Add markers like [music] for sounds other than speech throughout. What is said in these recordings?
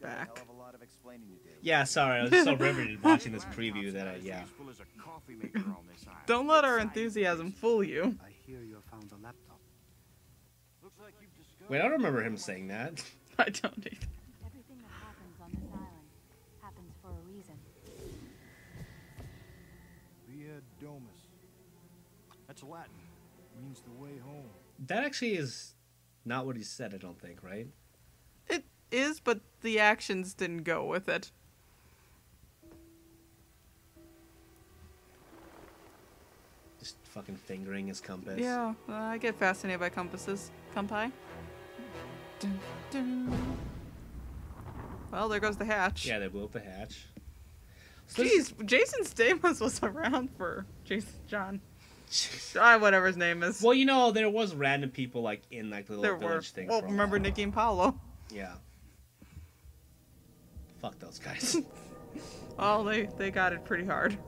we're back. Yeah, sorry, I was so riveted [laughs] watching this preview that I, yeah. Don't let our enthusiasm fool you. I hear you found a laptop. Wait, I don't remember him saying that. [laughs] I don't either. Everything that happens on this island happens for a reason. Via Domus. That's Latin. Means the way home. That actually is not what he said, I don't think, right? Is, but the actions didn't go with it. Just fucking fingering his compass. Yeah, uh, I get fascinated by compasses. Kampai. Dun, dun. Well, there goes the hatch. Yeah, they blew up the hatch. So Jeez, Jason Stamos was [laughs] around for Jason John. [laughs] Ah, whatever his name is. Well, you know, there was random people like in like the little there were. village thing. Well, remember. Nikki and Paulo? Yeah. Fuck those guys. [laughs] Well, they they got it pretty hard.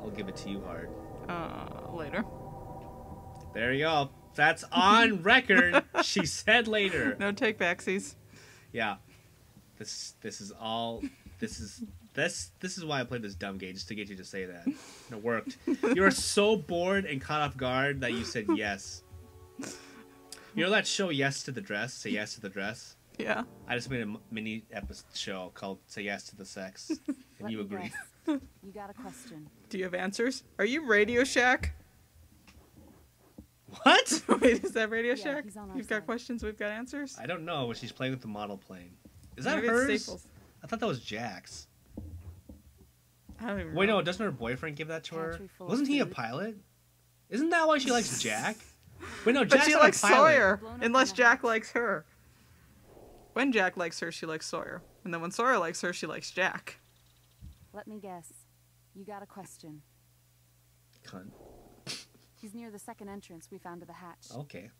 I'll give it to you hard. Uh, later. There you go. That's on [laughs] record. she said later. No take backsies. Yeah. This this is all this is this this is why I played this dumb game just to get you to say that. And it worked. You were so bored and caught off guard that you said yes. You know that show Yes to the Dress? Say yes to the dress. Yeah. I just made a mini episode show called Say Yes to the Sex, and you agree. guess. [laughs] You got a question. Do you have answers? Are you Radio Shack? What? [laughs] Wait, is that Radio Yeah, Shack? he's on You've got questions, we've got answers. I don't know, but she's playing with the model plane. Is that Maybe it's hers? Staples. I thought that was Jack's. I don't even Wait, know. no, doesn't her boyfriend give that to her? Pantry full of Wasn't he a pilot? Isn't that why she likes Jack? [laughs] Wait, no, But she not a likes pilot. Sawyer, unless Jack likes her. When Jack likes her, she likes Sawyer. And then when Sawyer likes her, she likes Jack. Let me guess. You got a question. Cunt. [laughs] He's near the second entrance we found to the hatch. Okay.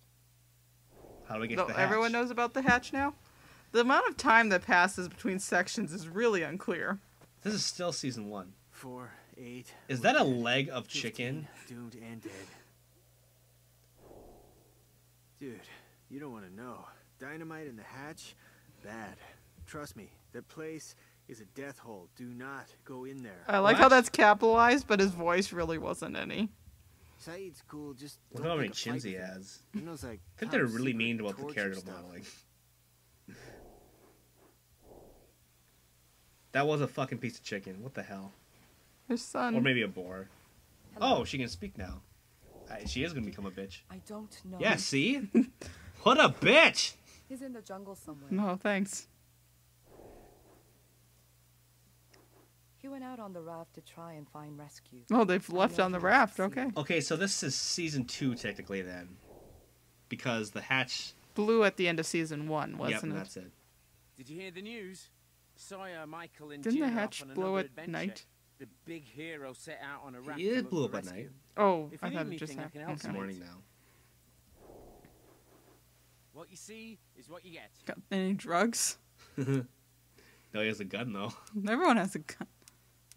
How do we get Though to the hatch? everyone knows about the hatch now? The amount of time that passes between sections is really unclear. This is still season one. Four, eight. Is we're that a leg of 15, chicken? Doomed and dead. Dude, you don't want to know. Dynamite in the hatch? Bad. Trust me, that place is a death hole. Do not go in there. I like how that's capitalized, but his voice really wasn't any. Sayid's cool, just Look don't how many pick a chins he has. He knows like I think they're really mean about the character stuff. modeling. That was a fucking piece of chicken. What the hell? His son. Or maybe a boar. Oh, she can speak now. She is gonna become a bitch. I don't know. Yeah, see? [laughs] what a bitch! He's in the jungle somewhere. No, thanks. He went out on the raft to try and find rescue. Oh, they've left on the raft. wants to see Okay. Okay, so this is season two technically then. Because the hatch Blue at the end of season one, wasn't and it? that's it. Did you hear the news? Sawyer, Michael, and Didn't the are hatch off on blow another at adventure. night? The big hero set out on a raft. It blew up at night. Oh, If I thought it just happened. can help It's Okay. morning now. What you see is what you get. Got any drugs? [laughs] No, he has a gun though. Everyone has a gun.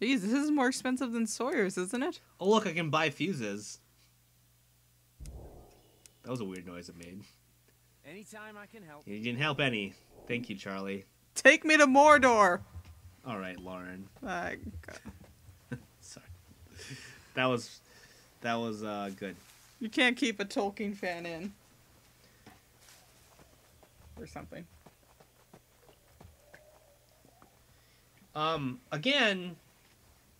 Jeez, this is more expensive than Sawyer's, isn't it? Oh look, I can buy fuses. That was a weird noise it made. Anytime I can help. You didn't help any. Thank you, Charlie. Take me to Mordor. All right, Lauren. Uh, [laughs] Sorry. That was that was uh, good. you can't keep a Tolkien fan in. Or something. Um, again,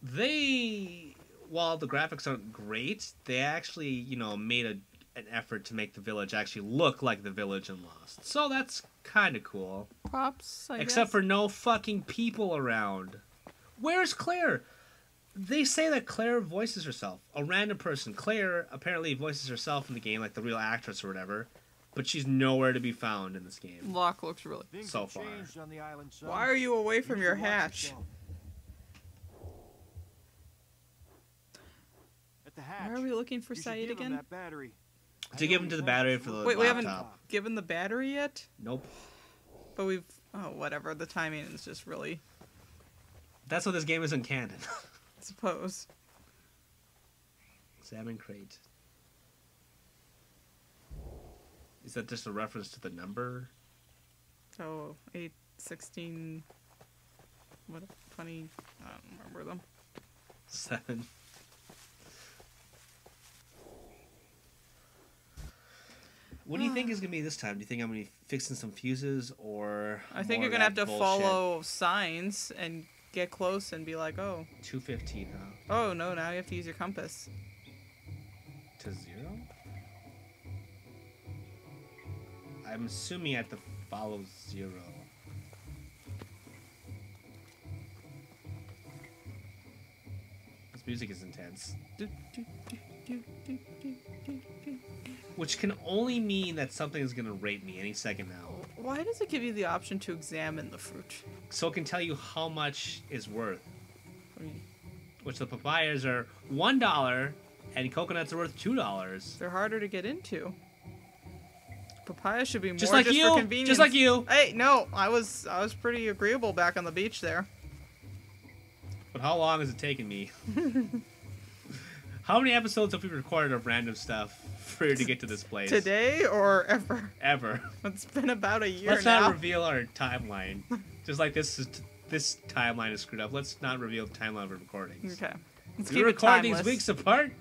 they while the graphics aren't great, they actually you know made a an effort to make the village actually look like the village in Lost. So that's kind of cool. Props, I Except guess. for no fucking people around. Where's Claire? They say that Claire voices herself. A random person. Claire apparently voices herself in the game, like the real actress or whatever, but she's nowhere to be found in this game. Locke looks really. Things So far. on the island, son. Why are you away from need your hatch? At the hatch. Why are we looking for You should Sayid again? that battery. To give him to the battery for the Wait, we haven't given the battery yet? Nope. But we've. Oh, whatever. The timing is just really. That's what this game is in canon. [laughs] I suppose. Salmon crate. Is that just a reference to the number? So 8, 16, what, 20, I don't remember them. Seven. What do you think [sighs] is gonna be this time? Do you think I'm gonna be fixing some fuses or? I think you're gonna have to bullshit? follow signs and get close and be like, oh, Two fifteen, huh? oh no, now you have to use your compass. To zero. I'm assuming I have to follow zero. This music is intense. Which can only mean that something is gonna rape me any second now. Why does it give you the option to examine the fruit? So it can tell you how much is worth. Which the papayas are one dollar and coconuts are worth two dollars. they're harder to get into. Papaya should be more Just like for you. convenience. Just like you. Hey, no, I was I was pretty agreeable back on the beach there. But how long has it taken me? [laughs] how many episodes have we recorded of random stuff for you to get to this place? Today or ever? Ever. It's been about a year Let's now. not reveal our timeline. Just like this is this timeline is screwed up. Let's not reveal the timeline of recordings. okay. Let's we keep it record these weeks apart.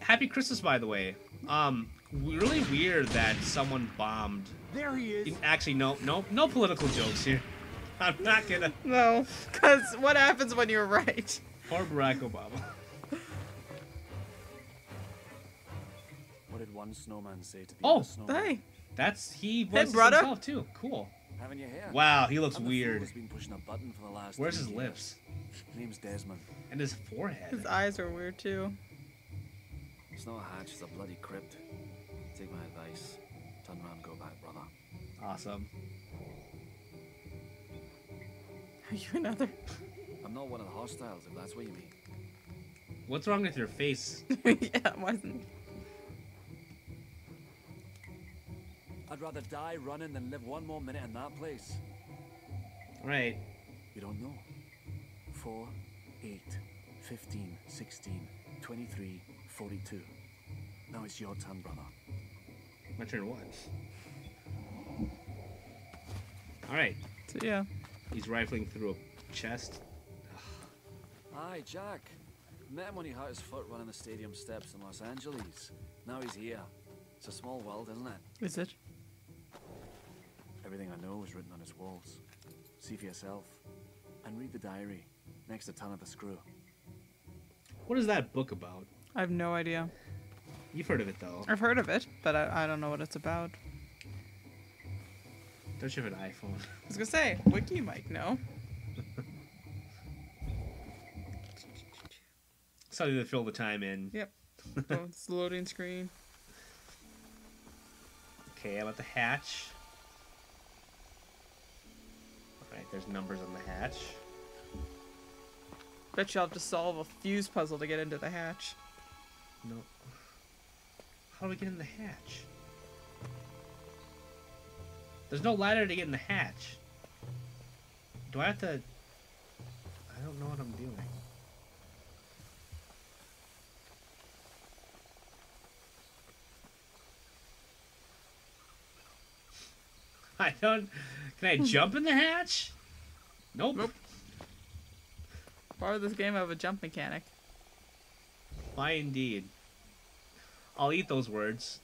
Happy Christmas, by the way. Um, really weird that someone bombed. There he is. Actually, no, no, no political jokes here. [laughs] I'm not gonna. No, because what happens when you're right? Or Barack Obama. What did one snowman say to the Oh, other snowman? Hey, That's he was brother. himself too. Cool. Having your hair. Wow, he looks I'm weird. been pushing a button for the last Where's his years. lips Name's Desmond. and his forehead? his eyes are weird too. It's not a hatch, it's a bloody crypt. Take my advice. Turn around, go back, brother. Awesome. [laughs] Are you another? I'm not one of the hostiles, if that's what you mean. What's wrong with your face? [laughs] yeah, it wasn't. I'd rather die running than live one more minute in that place. Right. You don't know. 4, 8, 15, 16, 23, 42. Now it's your turn, brother. My turn. What? All right. So yeah. He's rifling through a chest. Aye, Jack. Met him when he hurt his foot running the stadium steps in Los Angeles. Now he's here. It's a small world, isn't it? Is it? Everything I know is written on his walls. See for yourself. And read the diary, next to Turn of the Screw. What is that book about? I have no idea. You've heard of it though. I've heard of it, but I, I don't know what it's about. Don't you have an iPhone? [laughs] I was gonna say, Wiki might know. [laughs] Something to fill the time in. Yep. [laughs] oh, it's the loading screen. Okay, I'm at the hatch. Alright, there's numbers on the hatch. Bet you I'll have to solve a fuse puzzle to get into the hatch. No. How do we get in the hatch? There's no ladder to get in the hatch. Do I have to... I don't know what I'm doing. [laughs] I don't... Can I [laughs] jump in the hatch? Nope. Nope. Part of this game have a jump mechanic. Why indeed? I'll eat those words.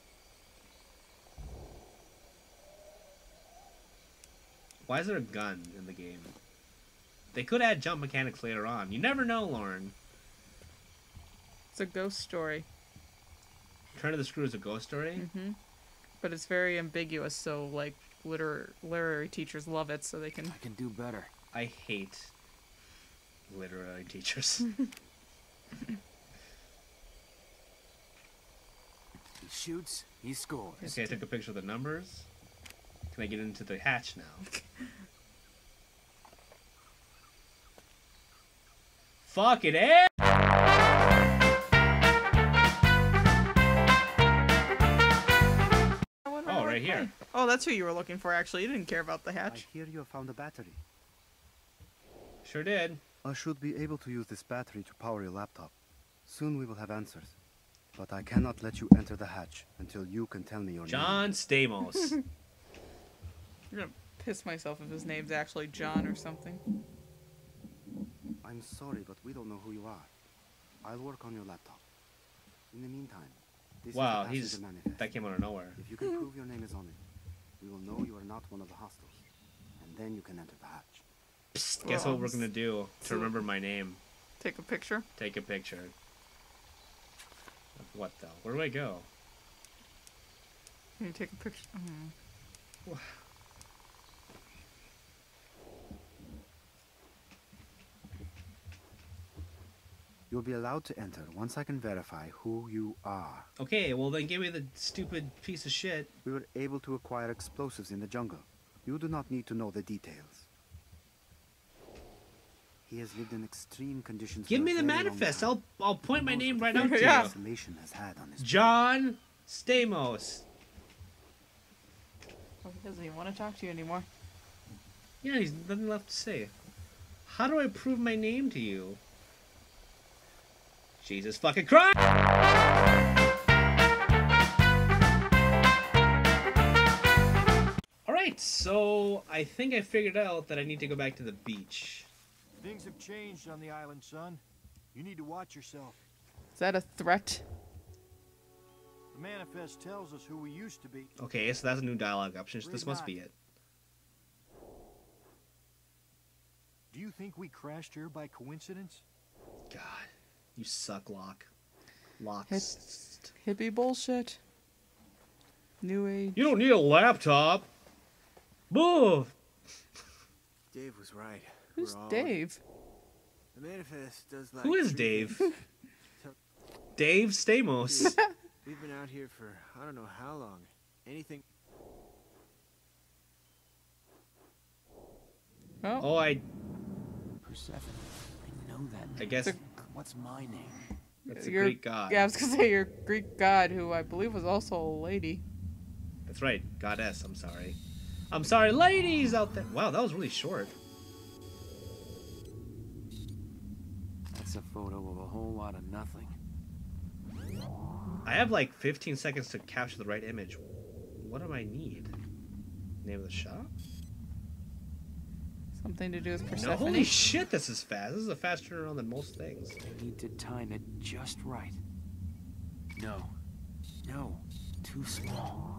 Why is there a gun in the game? They could add jump mechanics later on. You never know, Lauren. It's a ghost story. Turn of the Screw is a ghost story. hmm But it's very ambiguous, so like liter- literary teachers love it, so they can. I can do better. I hate literary teachers. [laughs] [laughs] He shoots, he scores. okay, I took a picture of the numbers. Can I get into the hatch now? [laughs] Fuck it, eh? Oh, right here. Oh, that's who you were looking for. Actually, you didn't care about the hatch. I hatch. hear you found a battery. Sure did. I should be able to use this battery to power your laptop. Soon we will have answers. But I cannot let you enter the hatch until you can tell me your name. John Stamos. [laughs] I'm gonna piss myself if his name's actually John or something. I'm sorry, but we don't know who you are. I'll work on your laptop. In the meantime, this Wow, is the he's passenger manifest. that came out of nowhere. If you can [laughs] prove your name is on it, we will know you are not one of the hostiles, and then you can enter the hatch. Psst, guess what we're gonna do to remember my name? Take a picture. Take a picture. Of what though? Where do I go? Can you take a picture? Mm. You'll be allowed to enter once I can verify who you are. Okay, well then give me the stupid piece of shit. We were able to acquire explosives in the jungle. You do not need to know the details. He has lived in extreme conditions. Give me the manifest. I'll I'll point my name right out to Yeah. you. Isolation has had on his. John Stamos. Oh, he doesn't even want to talk to you anymore. Yeah, he's nothing left to say. How do I prove my name to you? Jesus fucking Christ! Alright, so I think I figured out that I need to go back to the beach. Things have changed on the island, son. You need to watch yourself. Is that a threat? The manifest tells us who we used to be. Okay, so that's a new dialogue option. This must be it. Do you think we crashed here by coincidence? God, you suck, Locke. Locke. It's hippie bullshit. New age. You don't need a laptop. Boo! Dave was right. Who's Dave? The manifest does like Who is Dave? [laughs] Dave Stamos. We've been out here for I don't know how long. Anything Oh, oh, I. Persephone. I know that. Name. I guess It's What's my name? that's a your- Greek god. yeah, I was gonna say your Greek god, who I believe was also a lady. That's right, goddess. I'm sorry. I'm sorry, ladies out there. Wow, that was really short. A photo of a whole lot of nothing. I have like 15 seconds to capture the right image. What do I need? Name of the shop? Something to do with No, Persephone. holy shit, this is fast. This is a faster turnaround than most things. I need to time it just right. No. No. Too small.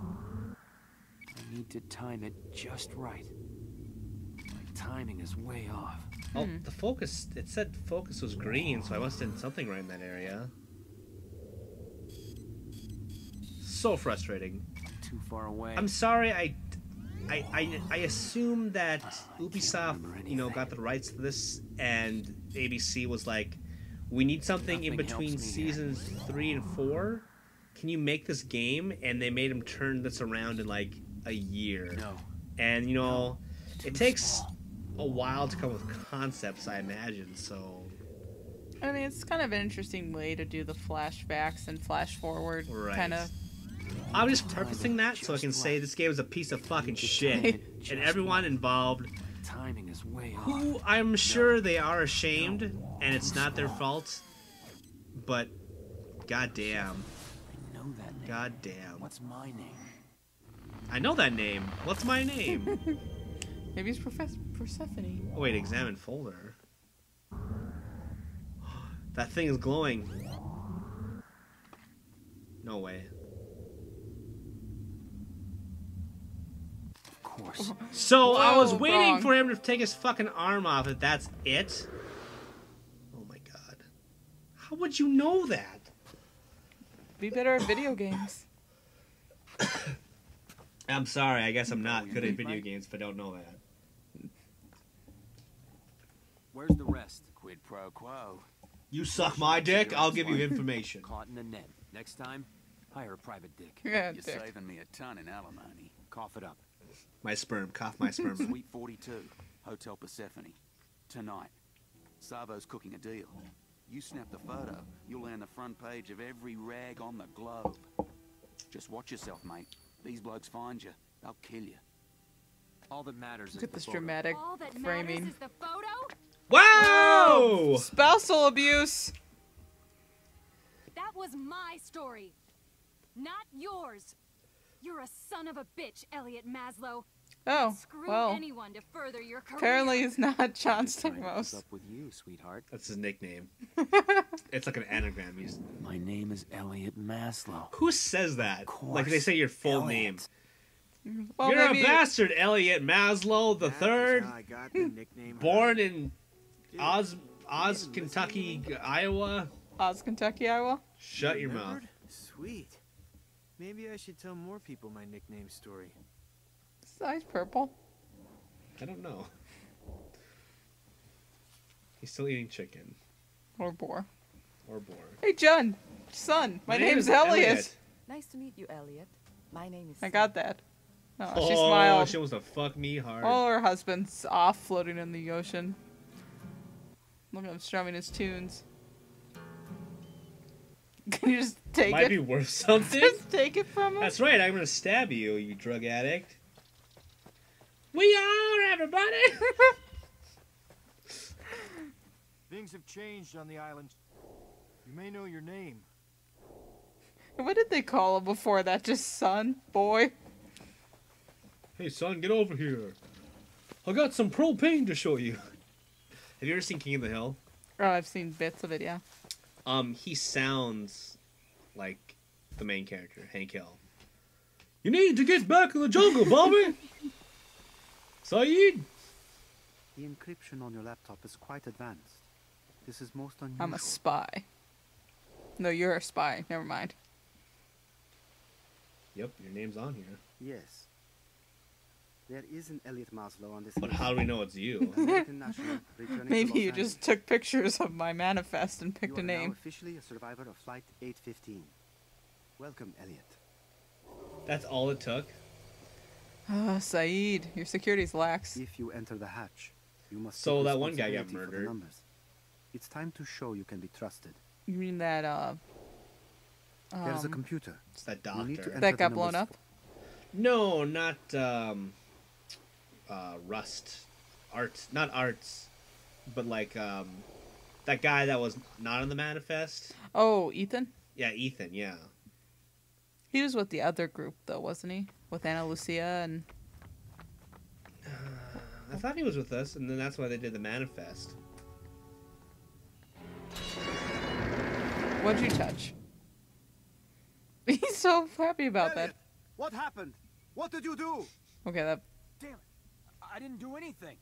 I need to time it just right. My timing is way off. Oh, hmm. the focus. It said focus was green, so I must have done something right in that area. So frustrating. Too far away. I'm sorry. I, I, I, I assume that Ubisoft, you know, got the rights to this, and ABC was like, "We need something in between helps me here. seasons three and four. Can you make this game?" And they made him turn this around in like a year. No. And you know, Too it takes small. A while to come with concepts, I imagine. So I mean, it's kind of an interesting way to do the flashbacks and flash forward Right. kind of. I'm just purposing that so I can say this game is a piece of fucking shit, and everyone involved Timing is way off. who I'm sure they are ashamed, and it's not their fault. But, goddamn, I know that name. goddamn, What's my name? I know that name. What's my name? [laughs] Maybe it's Profess- Persephone. oh, wait, examine folder. [gasps] That thing is glowing. No way. Of course. So I was waiting wrong. for him to take his fucking arm off. If that's it. Oh my god. How would you know that? Be better at video games. [coughs] I'm sorry. I guess I'm not good at video games if I don't know that. Where's the rest? Quid pro quo. You suck my dick. I'll give you information. Caught in the net. Next time, hire a private dick. [laughs] Yeah, You're dick. saving me a ton in alimony. Cough it up. My sperm. Cough my sperm. [laughs] Suite 42, Hotel Persephone. Tonight. Savo's cooking a deal. You snap the photo, you'll land the front page of every rag on the globe. Just watch yourself, mate. These blokes find you, they'll kill you. All that matters Look is at the this photo. dramatic All that matters is the photo? Wow! Spousal abuse. That was my story. Not yours. You're a son of a bitch, Elliot Maslow. Oh, Screw well. anyone to further your career. Apparently he's not John What's Stamos. up with you, sweetheart? That's his nickname. [laughs] it's like an anagram. He's, My name is Elliot Maslow. who says that? Like they say your full Elliot. name. Well, You're maybe a bastard, Elliot Maslow the That is third, I got the hmm. nickname. born in Dude, Oz, Oz, Kentucky, Iowa. Oz, Kentucky, Iowa. Shut your mouth. Sweet. Maybe I should tell more people my nickname story. Size purple. I don't know. He's still eating chicken Or boar. or boar. Hey, John. Son. My, name name's is Elliot. Nice to meet you, Elliot. My name is. I got that. Oh, Oh, she smiled. she wants to fuck me hard. Oh, her husband's off floating in the ocean. Look at him strumming his tunes. [laughs] Can you just take Might it? be worth something. [laughs] just take it from him? That's right. I'm gonna stab you, you drug addict. We are everybody. [laughs] Things have changed on the island. You may know your name. What did they call him before that? Just son? Boy? hey, son, get over here. I got some propane to show you. Have you ever seen King of the Hill? Oh, I've seen bits of it, yeah. Um, he sounds like the main character, Hank Hill. You need to get back in the jungle, Bobby. [laughs] Sayid. The encryption on your laptop is quite advanced. This is most unusual. I'm a spy. No, you're a spy. Never mind. Yep, your name's on here. Yes. There is an Elliot Maslow on this But how do we know it's you? American national, returning to Maybe you just took pictures of my manifest and You picked are a now name. officially a survivor of Flight 815. Welcome, Elliot. That's all it took. Ah, Sayid, your security's lax. If you enter the hatch, you must So that one guy got responsibility for the murdered. It's time to show you can be trusted. You mean that, uh. There's a um, computer. It's that You doctor. that got blown up? No, not um, uh, Rust, Arts, not Arts, but like um, that guy that was not on the manifest. Oh, Ethan? Yeah, Ethan. Yeah, He was with the other group, though, wasn't he? With Ana Lucia and. I thought he was with us, and then that's why they did the manifest. What'd you touch? [laughs] He's so happy about that. What happened? What did you do? Okay, that. Damn it. I didn't do anything.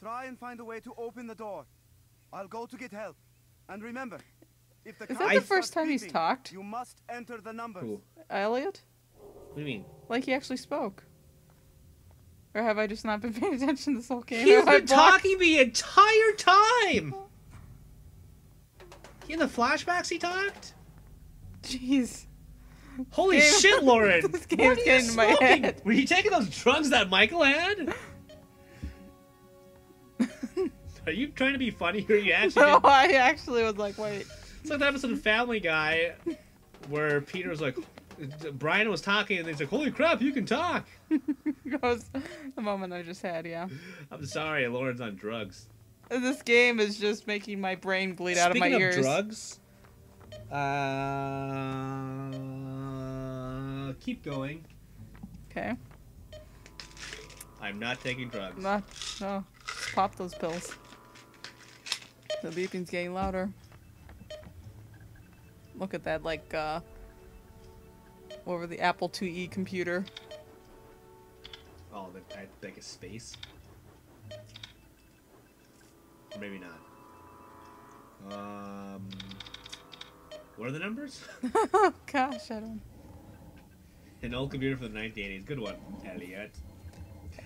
Try and find a way to open the door. I'll go to get help. And remember, if the Is car that the first time he's talked? You must enter the numbers. Who? Elliot? What do you mean? Like he actually spoke. Or have I just not been [laughs] paying attention this whole game? He's been blocked- talking the entire time. In the flashbacks, he talked. Jeez. Holy Game- shit, Lauren! [laughs] This What game's are you getting in my head. Were you taking those drugs that Michael had? [laughs] Are you trying to be funny or are you actually? [laughs] No, I actually was like, wait. It's like that episode of Family Guy where Peter was like, Brian was talking and he's like, "Holy crap, you can talk!" That was the moment I just had, yeah. I'm sorry, Lauren's on drugs. This game is just making my brain bleed out of my Speaking ears. of drugs, uh, keep going. Okay. I'm not taking drugs. Not, no. Pop those pills. The beeping's getting louder. Look at that, like, uh, over the Apple IIe computer. Oh, the, I think a space. Maybe not. Um, what are the numbers? [laughs] [laughs] oh gosh, I don't. An old computer from the 1980s. Good one, Elliot.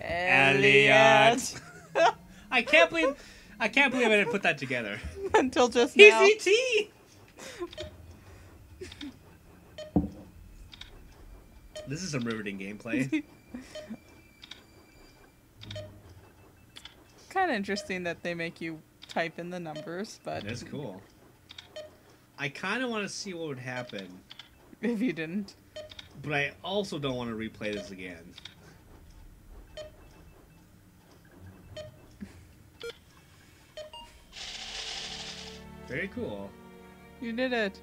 Elliot. [laughs] I can't believe, I can't believe I didn't put that together. Until just He's now. ET. This is some riveting gameplay. kind of interesting that they make you type in the numbers, but That's cool. I kind of want to see what would happen, if you didn't. but I also don't want to replay this again. Very cool. You did it.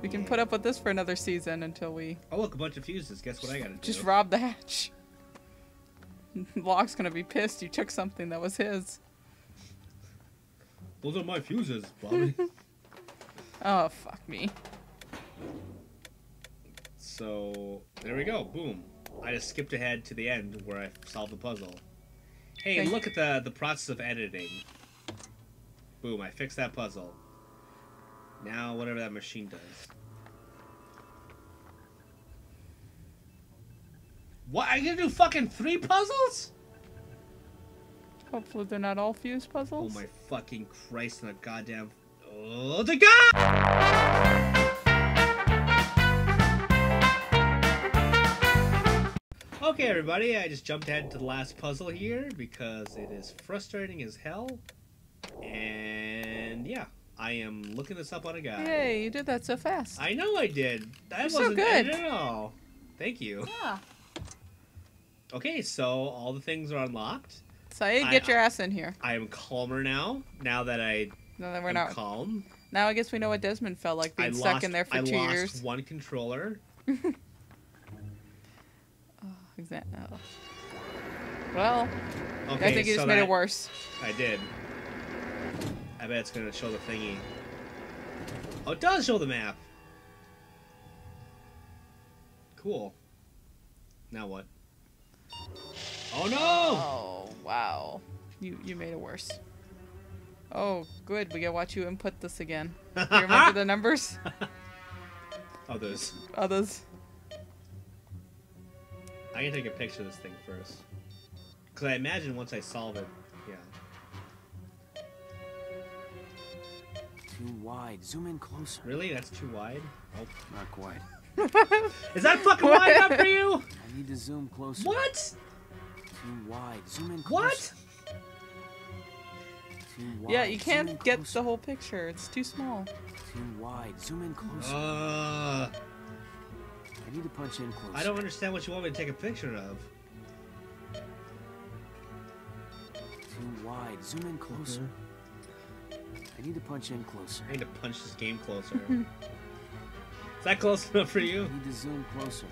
We can put up with this for another season until we Oh look, a bunch of fuses. Guess what I gotta do? just rob the hatch. [laughs] Locke's gonna be pissed you took something that was his. Those are my fuses, Bobby. [laughs] Oh, fuck me. so there we go. Boom. I just skipped ahead to the end where I solved the puzzle. Hey, Thank- look at the the process of editing. Boom! I fixed that puzzle. Now whatever that machine does. What? I gonna do fucking three puzzles? Hopefully they're not all fuse puzzles. Oh my fucking Christ and a goddamn. Oh, the God! Okay, everybody, I just jumped ahead to the last puzzle here because it is frustrating as hell. And yeah, I am looking this up on a guy. Yay, you did that so fast. I know I did. That You're wasn't good. edited at all. Thank you. Yeah. Okay, so all the things are unlocked. Sayid, I- get your ass in here. I am calmer now. Now that I No, that we're am not. calm. Now I guess we know what Desmond felt like being I stuck lost, in there for I two lost years. one controller. [laughs] Oh, exa- oh. Well, Okay, I think you so just made that- it worse. I did. I bet it's gonna show the thingy. Oh, it does show the map. Cool. Now what? Oh no! Oh wow, you you made it worse. Oh good, we gotta watch you input this again. You remember the numbers? [laughs] Others. Others. I can take a picture of this thing first. Because I imagine once I solve it, yeah. Too wide. Zoom in closer. Really? That's too wide? Oh. Not quite. [laughs] Is that fucking wide enough for you? I need to zoom closer. What? Too wide. Zoom in closer. What? Too wide. Yeah, you can't get the whole picture. It's too small. Too wide. Zoom in closer. Uh, I need to punch in closer. I don't understand what you want me to take a picture of. Too wide. Zoom in closer. I need to punch in closer. I need to punch this [laughs] game closer. Is that close enough for you? I need to zoom closer.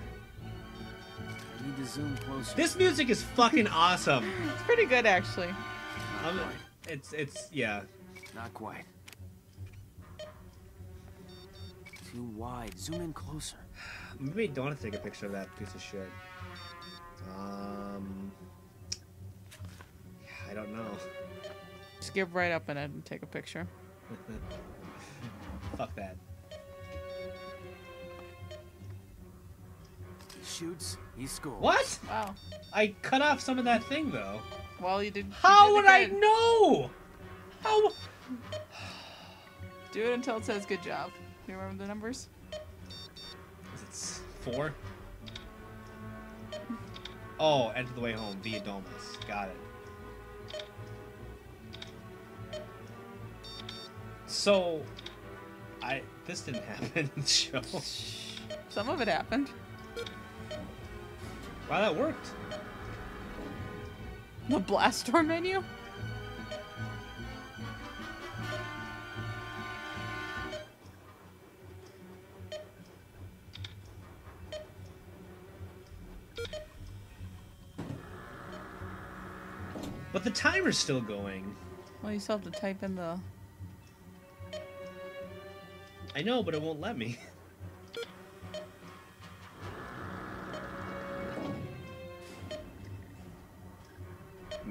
I need to zoom closer. This music is fucking awesome. It's pretty good actually. Not quite. it's it's yeah. Not quite. Too wide. Zoom in closer. Maybe I don't want to take a picture of that piece of shit. Um, I don't know. Just give right up in it and take a picture. [laughs] Fuck that. He shoots. He scores. What? Wow. I cut off some of that thing though. Well, you did. you How did would I know? How? Do it until it says good job. Do you remember the numbers? Is it s- four? Oh, enter the way home via Domus. Got it. So, I this didn't [laughs] happen in the show. Some of it happened. Wow, that worked. The blast door menu. But the timer's still going. Well, you still have to type in the. I know, but it won't let me. [laughs]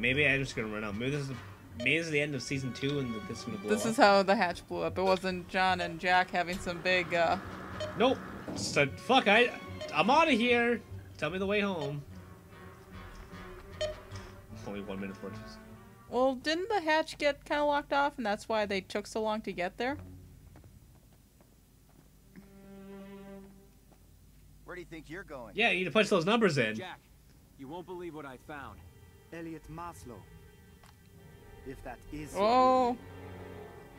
Maybe I'm just gonna run out. Maybe this is maybe this is the end of season two, and this is gonna blow This up. is how the hatch blew up. It wasn't John and Jack having some big. uh Nope. So fuck. I I'm out of here. Tell me the way home. Only one minute for it. Well, didn't the hatch get kind of locked off, and that's why they took so long to get there? Where do you think you're going? Yeah, you need to punch those numbers in. Jack, you won't believe what I found. Elliot Maslow. If that is. Oh.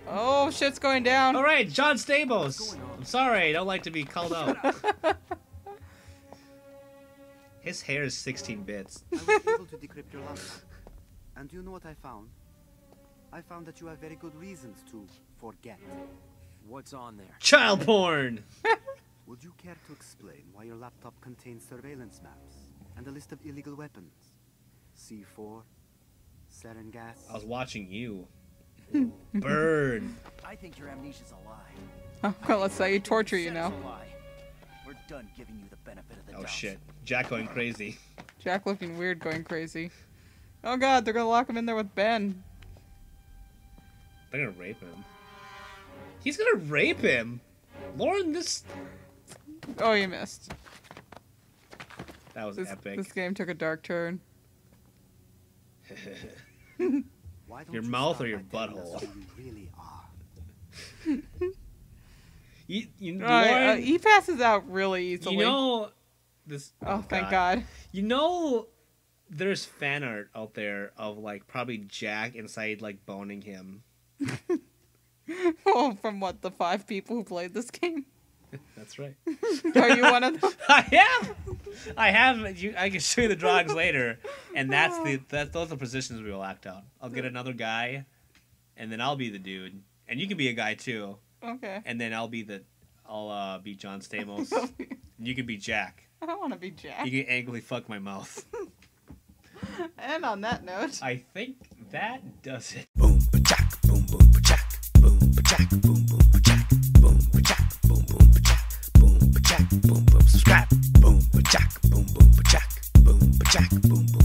Oh, shit's going down. All right, John Stables. I'm sorry, I don't like to be called out. [laughs] His hair is 16 bits. I was able to decrypt your laptop. And do you know what I found? I found that you have very good reasons to forget. What's on there? Child porn. [laughs] Would you care to explain why your laptop contains surveillance maps and a list of illegal weapons? C4, sarin gas. I was watching you. [laughs] Burn. I think your amnesia's a lie. Oh, well, let's say you torture you Said now. it's a lie. We're done giving you the benefit of the Oh doubt. shit. Jack going crazy. Jack looking weird, going crazy. Oh god, they're gonna lock him in there with Ben. They're gonna rape him. He's gonna rape him. Lauren, this Oh, you missed. that was This, epic. this game took a dark turn. Why don't Your you mouth or your by telling us butthole? you really are? [laughs] You, you, Uh, uh, he passes out really easily. you know this. oh, thank God. You know, there's fan art out there of like probably Jack inside like boning him. [laughs] oh, from what the five people who played this game? That's right. [laughs] Are you one of them? [laughs] I have. I have. You, I can show you the drawings later, and that's the [laughs] that's those are the positions we will act out. I'll get another guy, and then I'll be the dude, and you can be a guy too, Okay. and then I'll be the I'll uh, be John Stamos. and you can be Jack. I don't want to be Jack. You can angrily fuck my mouth. And on that note, I think that does it. Boom, ba-jack, boom, boom, ba-jack, boom, ba-jack, boom, boom, boom, ba-jack, boom, boom, subscribe, boom, ba-jack, boom, boom.